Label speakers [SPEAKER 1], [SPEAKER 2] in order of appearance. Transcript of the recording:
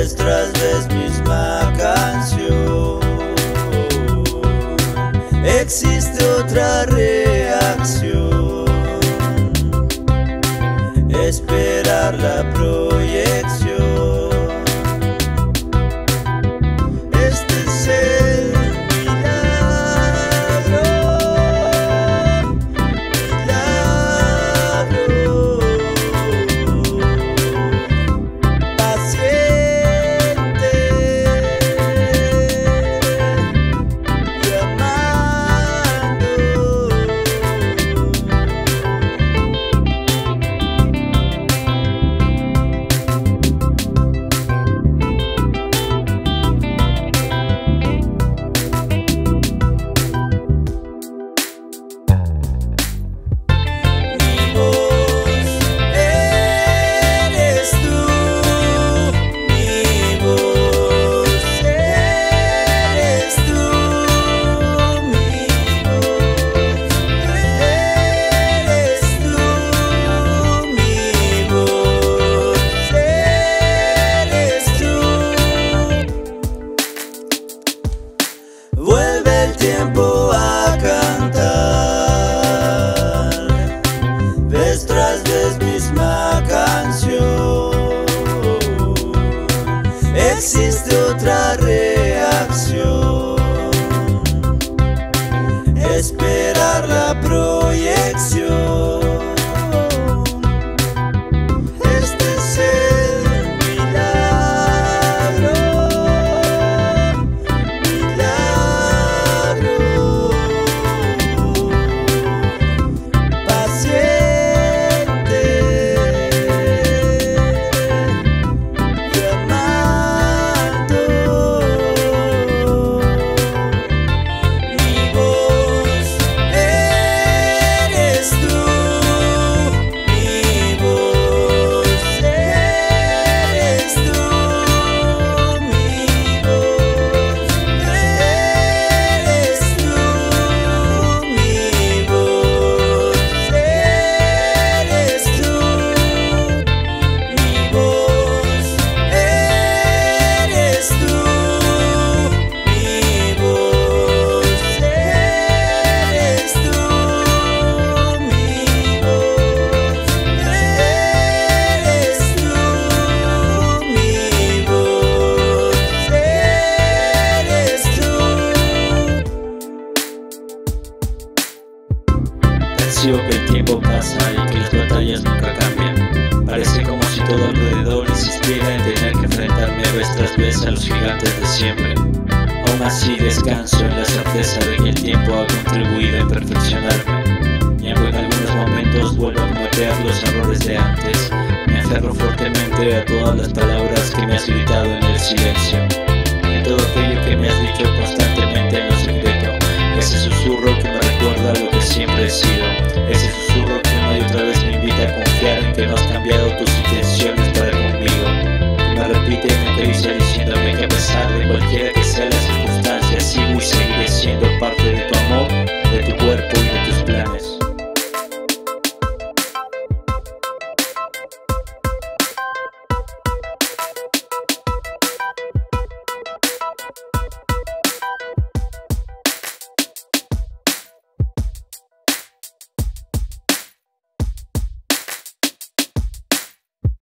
[SPEAKER 1] vez tras misma canción. Existe otra reacción, esperar la tiempo a cantar. Vez tras vez misma canción. Existe otra reacción.
[SPEAKER 2] Pareció que el tiempo pasa y que las batallas nunca cambian. Parece como si todo alrededor insistiera en tener que enfrentarme vez tras vez a los gigantes de siempre. Aún así descanso en la certeza de que el tiempo ha contribuido en perfeccionarme. Y aunque en algunos momentos vuelvo a cometer los errores de antes, me aferro fuertemente a todas las palabras que me has gritado